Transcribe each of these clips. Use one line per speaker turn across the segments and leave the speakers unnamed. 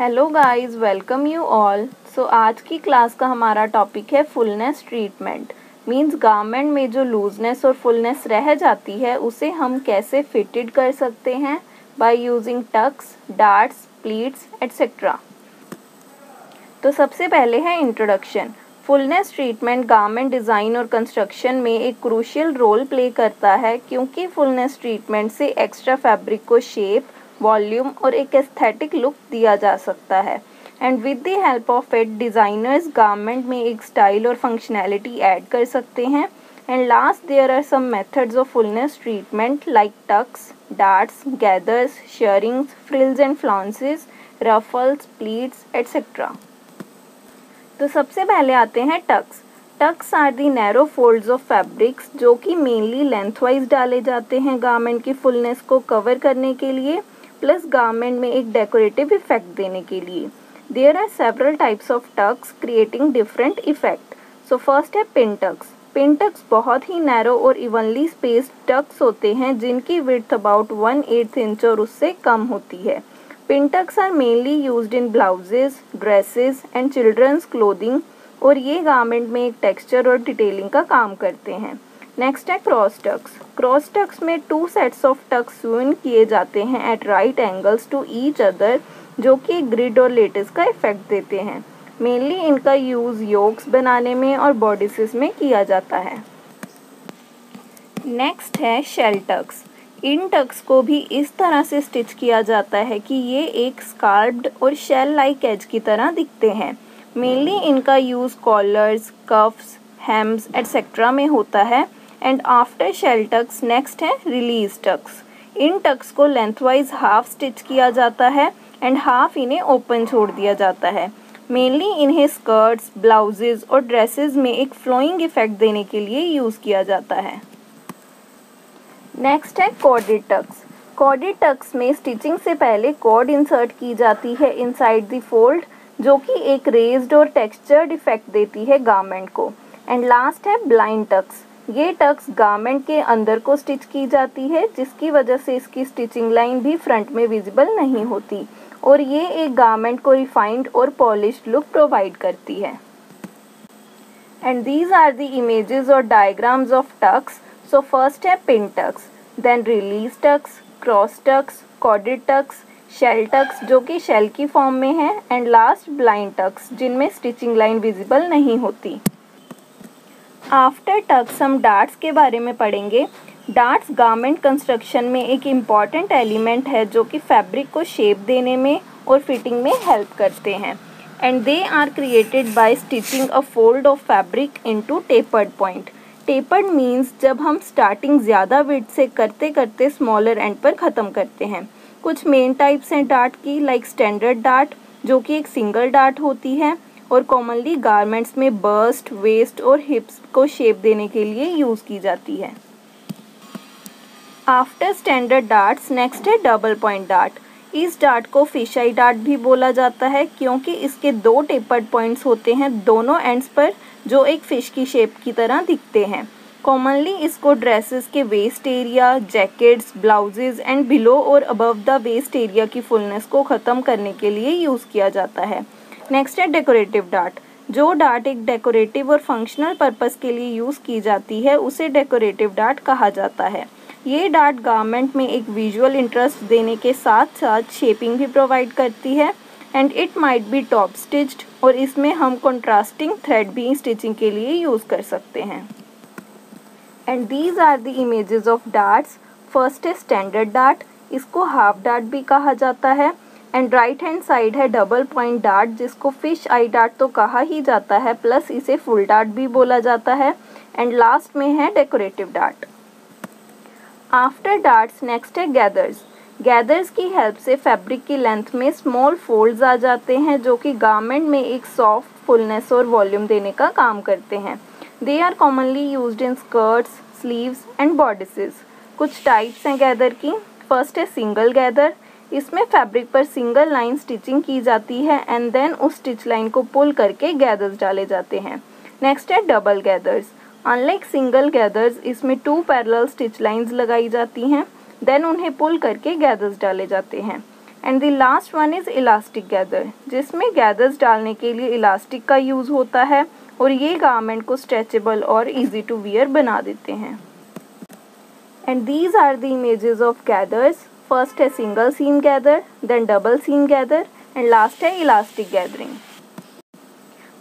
Hello guys welcome you all so आज की class का हमारा टॉपिक है फुलनेस ट्रीटमेंट मींस गारमेंट में जो लूजनेस और फुलनेस रह जाती है, उसे हम कैसे फिटेड कर सकते हैं? By using tucks darts pleats etcetera तो सबसे पहले है introduction fullness treatment garment design और कंस्ट्रक्शन में एक क्रूशियल रोल प्ले करता है, क्योंकि फुलनेस ट्रीटमेंट से एक्स्ट्रा फैब्रिक को शेप वॉल्यूम और एक एस्थेटिक लुक दिया जा सकता है। And with the help of it designers garment में एक स्टाइल और फंक्शनैलिटी ऐड कर सकते हैं। And last there are some methods of fullness treatment like tucks darts gathers shirrings frills and flounces ruffles pleats etcetera तो सबसे पहले आते हैं tucks tucks are the narrow folds of fabrics जो कि मेनली लेंथवाइज डाले जाते हैं गारमेंट की फुलनेस को कवर करने के लिए। प्लस गारमेंट में एक डेकोरेटिव इफ़ेक्ट देने के लिए। There are several types of tucks creating different effect so first है पिन टक्स पिन टक्स बहुत ही नैरो और इवनली स्पेस्ड टक्स होते हैं, जिनकी width about one eighth inch और उससे कम होती है। Pin tucks are mainly use in blouses dresses and children's clothing और ये गारमेंट में एक टेक्सचर और डिटेलिंग का काम करते हैं। नेक्स्ट है क्रॉस टक्स क्रॉस टक्स में two sets of tucks sewn किए जाते हैं at right angles to each other जो कि ग्रिड और लेटेस्ट का इफ़ेक्ट देते हैं। मेनली इनका यूज़ योग्स बनाने में और बॉडीसिस में किया जाता है। नेक्स्ट है शेल टक्स इन टक्स को भी इस तरह से स्टिच किया जाता है कि ये एक स्कार्ब्ड और शेल लाइक एज की तरह दिखते हैं। मेनली इनका use collars cuffs hems etcetera में होता है। And after shell tucks next है रिलीज़ टक्स इन टक्स को लेंथवाइज हाफ़ स्टिच किया जाता है एंड हाफ़ इन्हें ओपन छोड़ दिया जाता है। मेनली इन्हें स्कर्ट्स ब्लाउजेज और ड्रेसेस में एक फ्लोइंग इफ़ेक्ट देने के लिए यूज़ किया जाता है। नेक्स्ट है कॉर्डेड टक्स कॉर्डेड टक्स में स्टिचिंग से पहले कॉर्ड इंसर्ट की जाती है इनसाइड द फोल्ड जो कि एक रेज्ड और टेक्सचर्ड इफ़ेक्ट देती है गारमेंट को। एंड लास्ट है ब्लाइंड टक्स ये टक्स गारमेंट के अंदर को स्टिच की जाती है, जिसकी वजह से इसकी स्टिचिंग लाइन भी फ्रंट में विजिबल नहीं होती और ये एक गारमेंट को रिफाइंड और पॉलिश लुक प्रोवाइड करती है. And these are the images और diagrams of tucks so first है pin tucks then release tucks cross tucks corded tucks shell tucks जो कि शेल की फॉर्म में है एंड लास्ट ब्लाइंड टक्स जिनमें स्टिचिंग लाइन विजिबल नहीं होती. आफ्टर टक्स हम डार्ट्स के बारे में पढ़ेंगे। डार्ट्स गारमेंट कंस्ट्रक्शन में एक इंपॉर्टेंट एलिमेंट है जो कि फैब्रिक को शेप देने में और फिटिंग में हेल्प करते हैं। And they are created by stitching a fold of fabric into tapered point tapered means जब हम स्टार्टिंग ज़्यादा विड से करते करते स्मॉलर एंड पर ख़त्म करते हैं। कुछ मेन टाइप्स हैं डार्ट की लाइक स्टैंडर्ड डार्ट जो कि एक सिंगल डार्ट होती है। और कॉमनली गारमेंट्स में बर्स्ट वेस्ट और हिप्स को शेप देने के लिए यूज़ की जाती है। आफ्टर स्टैंडर्ड डार्ट्स नेक्स्ट है डबल पॉइंट डार्ट इस डार्ट को फ़िश आई डार्ट भी बोला जाता है, क्योंकि इसके दो टेपर्ड पॉइंट्स होते हैं, दोनों एंड्स पर, जो एक फ़िश की शेप की तरह दिखते हैं। कॉमनली इसको ड्रेसेस के waist area jackets blouses and below और अबव द वेस्ट एरिया की फुलनेस को ख़त्म करने के लिए यूज़ किया जाता है। नेक्स्ट है डेकोरेटिव डार्ट जो डार्ट एक डेकोरेटिव और फंक्शनल पर्पस के लिए यूज़ की जाती है, उसे डेकोरेटिव डार्ट कहा जाता है। ये डार्ट गारमेंट में एक विजुअल इंटरेस्ट देने के साथ साथ शेपिंग भी प्रोवाइड करती है and it might be top stitched और इसमें हम कंट्रास्टिंग थ्रेड भी स्टिचिंग के लिए यूज़ कर सकते हैं। And these are the images of darts first है स्टैंडर्ड डार्ट इसको हाफ़ डार्ट भी कहा जाता है। एंड राइट हैंड साइड है डबल पॉइंट डार्ट जिसको फ़िश आई डार्ट तो कहा ही जाता है प्लस इसे फुल डार्ट भी बोला जाता है। एंड लास्ट में है decorative dart after darts next है गैदर्स गैदर्स की हेल्प से फैब्रिक की लेंथ में स्मॉल फोल्ड्स आ जाते हैं, जो कि गारमेंट में एक सॉफ्ट फुलनेस और वॉल्यूम देने का काम करते हैं। They are commonly use in skirts sleeves and bodices कुछ टाइप्स हैं गैदर की. फ़र्स्ट है सिंगल गैदर इसमें फैब्रिक पर सिंगल लाइन स्टिचिंग की जाती है एंड देन उस स्टिच लाइन को पुल करके गैदर्स डाले जाते हैं। नेक्स्ट है double gathers unlike single gathers इसमें टू पैरल स्टिच लाइंस लगाई जाती हैं देन उन्हें पुल करके गैदर्स डाले जाते हैं। And the last one is elastic gather जिसमें गैदर्स डालने के लिए इलास्टिक का यूज़ होता है और ये गारमेंट को स्ट्रेचेबल और इजी टू वियर बना देते हैं। And these are the images of gathers first है single seam gather then double seam gather and last है elastic gathering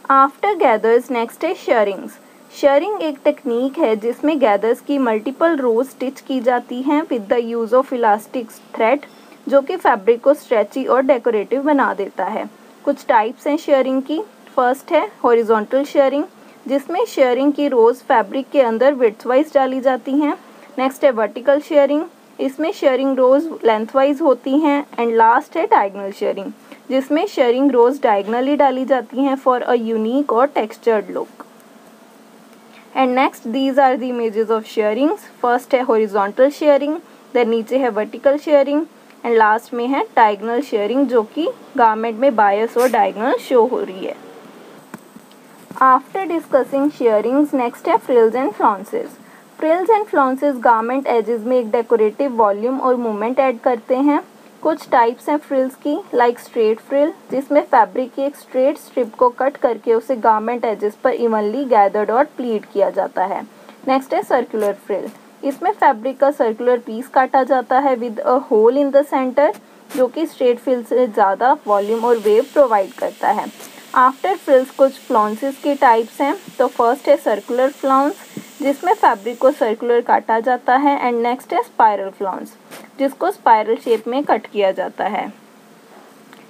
after gathers next है शेयरिंग्स शेयरिंग एक टेक्निक है जिसमें गैदर्स की मल्टीपल रोज स्टिच की जाती हैं with the use of elastic thread जो कि फैब्रिक को स्ट्रेची और डेकोरेटिव बना देता है. कुछ टाइप्स हैं शेयरिंग की. फ़र्स्ट है हॉरिजॉन्टल शेयरिंग जिसमें शेयरिंग की रोज़ फैब्रिक के अंदर विड्थ वाइज डाली जाती हैं. नेक्स्ट है वर्टिकल शेयरिंग इसमें शेयरिंग रोज़ लेंथवाइज होती हैं एंड लास्ट है डायगनल शेयरिंग जिसमें शेयरिंग रोज़ डायगनली डाली जाती हैं फॉर अ यूनिक और textured look and next these are the images of shirrings first है हॉरिजॉन्टल शेयरिंग देन नीचे है वर्टिकल शेयरिंग एंड लास्ट में है डायगनल शेयरिंग जो कि गारमेंट में बायस और डायगनल शो हो रही है. आफ्टर डिस्कसिंग शेयरिंग्स नेक्स्ट है frills and flounces frills and flounces garment edges में एक डेकोरेटिव वॉल्यूम और मूवमेंट ऐड करते हैं। कुछ टाइप्स हैं फ्रिल्स की लाइक स्ट्रेट फ्रिल जिसमें फैब्रिक की एक स्ट्रेट स्ट्रिप को कट करके उसे गारमेंट एजेस पर इवनली गैदर्ड और प्लीट किया जाता है। नेक्स्ट है सर्कुलर फ्रिल इसमें फैब्रिक का सर्कुलर पीस काटा जाता है with a hole in the center जो कि स्ट्रेट फ्रिल से ज़्यादा वॉल्यूम और वेव प्रोवाइड करता है। आफ्टर फ्रिल्स कुछ फ्लॉन्सेस के टाइप्स हैं तो फ़र्स्ट है सर्कुलर फ्लॉन्स जिसमें फैब्रिक को सर्कुलर काटा जाता है एंड नेक्स्ट है स्पायरल फ्लॉन्स जिसको स्पायरल शेप में कट किया जाता है।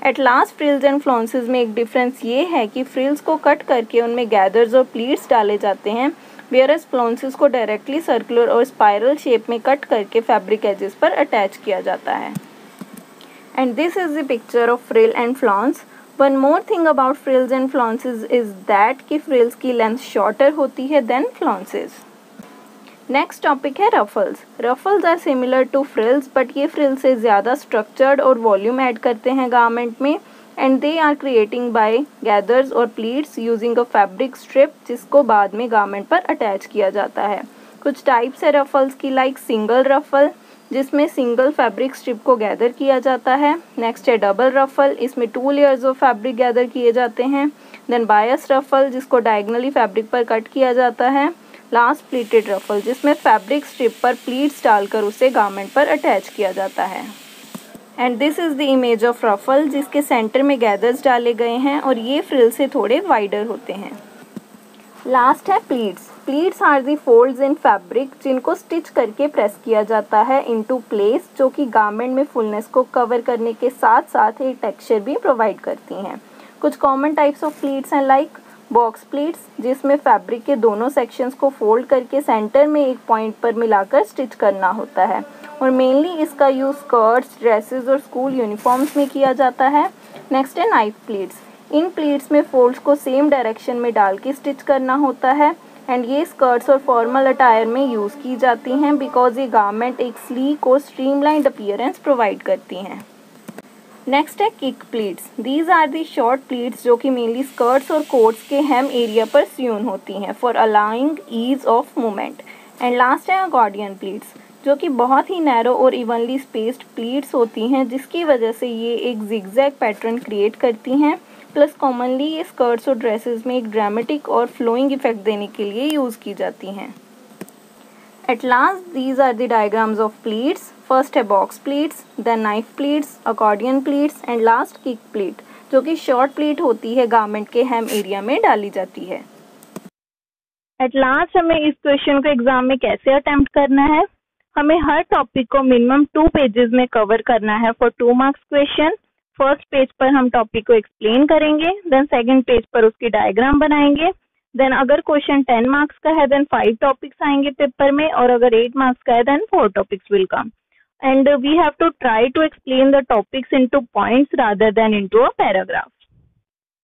At last frills and flounces में एक डिफरेंस ये है कि फ्रिल्स को कट करके उनमें गैदर्स और प्लीट्स डाले जाते हैं वेयर फ्लोन्सिस को डायरेक्टली सर्कुलर और स्पायरल शेप में कट करके फैब्रिक एजेस पर अटैच किया जाता है। And this is the picture of frill and flounce one more thing about frills and flounces is that कि फ्रिल्स की लेंथ शॉर्टर होती है देन फ्लॉन्सेज नेक्स्ट टॉपिक है ruffles ruffles are similar to frills but ये frill से ज़्यादा structured और volume add करते हैं गारमेंट में and they are creating by gathers और pleats using a fabric strip जिसको बाद में गारमेंट पर अटैच किया जाता है। कुछ टाइप्स है रफल्स की लाइक सिंगल रफल जिसमें सिंगल फैब्रिक स्ट्रिप को गैदर किया जाता है। नेक्स्ट है डबल रफल इसमें two layers of fabric gather किए जाते हैं। देन बायस रफल जिसको डायगनली फैब्रिक पर कट किया जाता है। लास्ट प्लीटेड रफल जिसमें फैब्रिक स्ट्रिप पर प्लीट्स डालकर उसे गारमेंट पर अटैच किया जाता है। And this is the image of ruffle जिसके सेंटर में गैदर्स डाले गए हैं और ये फ्रिल से थोड़े वाइडर होते हैं। लास्ट है pleats pleats are the folds in fabric जिनको स्टिच करके प्रेस किया जाता है इनटू प्लेस जो कि गारमेंट में फुलनेस को कवर करने के साथ साथ एक टेक्सचर भी प्रोवाइड करती हैं। कुछ कॉमन टाइप्स ऑफ़ प्लीट्स हैं लाइक बॉक्स प्लीट्स जिसमें फैब्रिक के दोनों सेक्शंस को फोल्ड करके सेंटर में एक पॉइंट पर मिलाकर स्टिच करना होता है। और मेनली इसका यूज़ स्कर्ट्स ड्रेसेस और स्कूल यूनिफॉर्म्स में किया जाता है। नेक्स्ट है नाइफ प्लीट्स इन प्लीट्स में फोल्ड्स को सेम डायरेक्शन में डाल के स्टिच करना होता है। एंड ये स्कर्ट्स और फॉर्मल अटायर में यूज़ की जाती हैं बिकॉज़ ये गारमेंट एक स्लीक और स्ट्रीमलाइंड अपीयरेंस प्रोवाइड करती हैं। नेक्स्ट है kick pleats these are the short pleats जो कि मेनली स्कर्ट्स और कोट्स के हेम एरिया पर स्यून होती हैं for allowing ease of movement and last है अकॉर्डियन प्लीट्स जो कि बहुत ही नैरो और इवनली स्पेस्ड प्लीट्स होती हैं, जिसकी वजह से ये एक जिगजैग पैटर्न क्रिएट करती हैं। प्लस कॉमनली ये स्कर्ट्स और ड्रेसेस में एक ड्रामेटिक और फ्लोइंग इफ़ेक्ट देने के लिए यूज़ की जाती हैं। At last these are the diagrams of pleats first है box pleats then knife pleats accordion pleats and last kick pleat जो कि शॉर्ट प्लीट होती है गारमेंट के हेम एरिया में डाली जाती है। एट लास्ट हमें इस क्वेश्चन को एग्ज़ाम में कैसे अटेम्प्ट करना है? हमें हर टॉपिक को मिनिमम टू पेजेस में कवर करना है for two marks question first page पर हम टॉपिक को एक्सप्लेन करेंगे देन सेकंड पेज पर उसकी डायग्राम बनाएँगे देन अगर क्वेश्चन टेन मार्क्स का है देन फाइव टॉपिक्स आएँगे पेपर में, और अगर एट मार्क्स का है then four topics will come and we have to try to explain the topics into points rather than into a paragraph